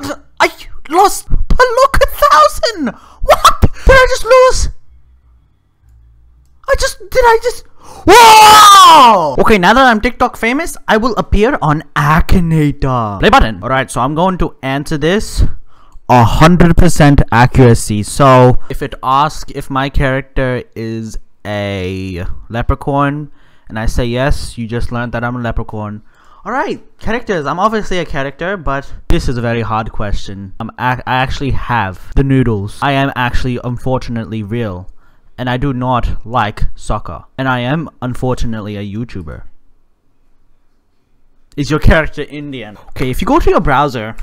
What? I lost. But look, a thousand. What? Did I just lose? I just did. I just. Whoa! Okay, now that I'm TikTok famous, I will appear on Akinator. Play button. All right, so I'm going to answer this. a 100% accuracy. So, if it asks if my character is a leprechaun, and I say yes, you just learned that I'm a leprechaun. Alright, characters. I'm obviously a character, but this is a very hard question. Um, I'm I actually have the noodles. I am actually, unfortunately, real. And I do not like soccer. And I am, unfortunately, a YouTuber. Is your character Indian? Okay, if you go to your browser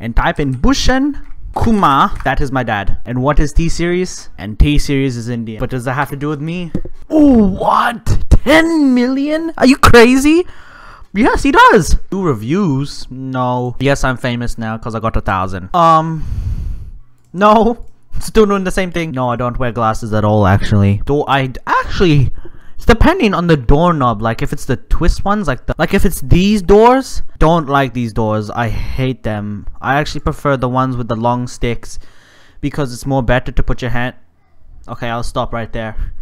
and type in Bhushan Kumar, that is my dad. And what is T-Series? And T-Series is Indian. But does that have to do with me? Oh, what? 10 million? Are you crazy? Yes, he does. Do reviews? No. Yes, I'm famous now because I got a thousand. Um, no. Still doing the same thing. No, I don't wear glasses at all, actually. Do I actually? It's depending on the doorknob. Like if it's the twist ones, like the like if it's these doors. Don't like these doors. I hate them. I actually prefer the ones with the long sticks because it's more better to put your hand. Okay, I'll stop right there.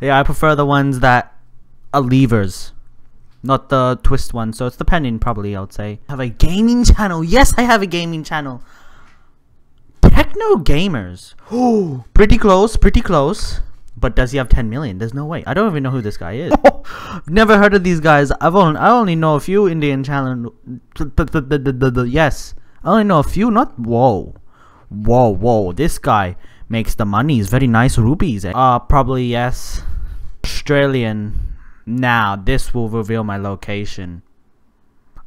Yeah, I prefer the ones that are levers not the twist one. So it's depending, probably, I would say. I have a gaming channel. Yes, I have a gaming channel. Techno Gamerz. Oh, pretty close, pretty close. But does he have 10 million? There's no way. I don't even know who this guy is. Never heard of these guys. I've only, I only know a few Indian channel. Yes. I only know a few, not whoa. Whoa, whoa. This guy makes the money. He's very nice rupees. Uh, probably yes. Australian now, this will reveal my location.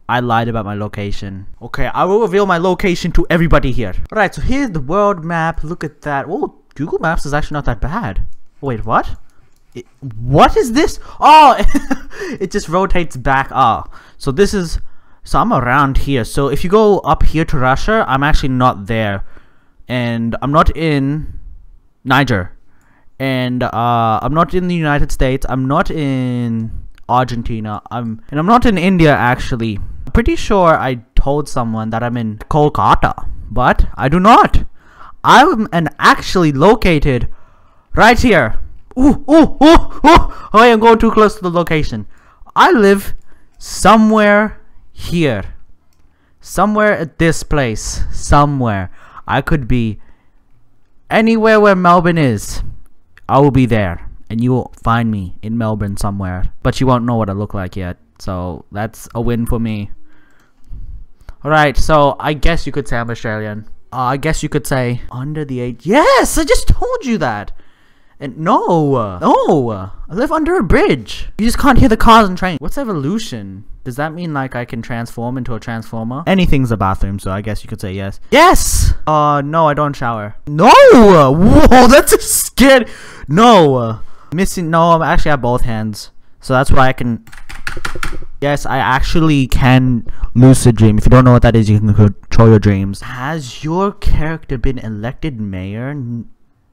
I lied about my location. Okay, I will reveal my location to everybody here. Alright, so here's the world map. Look at that. Oh, Google Maps is actually not that bad. Wait, what? It, what is this? Oh, it just rotates back. Ah, oh, so this is... So I'm around here. So if you go up here to Russia, I'm actually not there. And I'm not in Niger and uh, I'm not in the United States. I'm not in Argentina. I'm and I'm not in India actually. I'm pretty sure I told someone that I'm in Kolkata, but I do not. I'm an actually located right here. Ooh, ooh, ooh, ooh. Oh, I am going too close to the location. I live somewhere here. Somewhere at this place. Somewhere. I could be anywhere where Melbourne is. I will be there and you will find me in Melbourne somewhere. But you won't know what I look like yet. So that's a win for me. Alright, so I guess you could say I'm Australian. Uh, I guess you could say under the age. Yes, I just told you that. And no, no, I live under a bridge. You just can't hear the cars and trains. What's evolution? Does that mean like I can transform into a transformer? Anything's a bathroom, so I guess you could say yes. Yes! Uh, no, I don't shower. No! Whoa, that's a scared. No! Uh, missing, no, I'm actually have both hands. So that's why I can... Yes, I actually can lucid dream. If you don't know what that is, you can control your dreams. Has your character been elected mayor?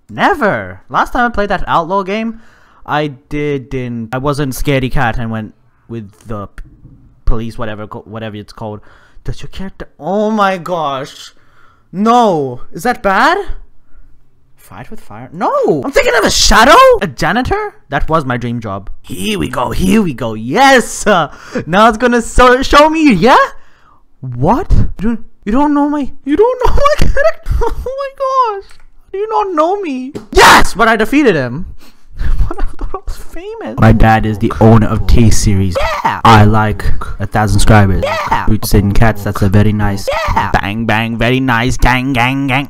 Never. Last time I played that outlaw game, I didn't. I wasn't scaredy cat and went with the police, whatever, whatever it's called. Does your character? Oh my gosh! No, is that bad? Fight with fire? No! I'm thinking of a shadow? A janitor? That was my dream job. Here we go, here we go. Yes! Uh, now it's gonna so show me, yeah? What? You don't, you don't know my, you don't know my character? Oh my gosh. You don't know me. Yes! But I defeated him. I thought I was famous. My dad is the owner of T Series. Yeah. I like a thousand subscribers. Yeah. Boots and cats. That's a very nice. Yeah. Bang bang. Very nice. Gang gang gang.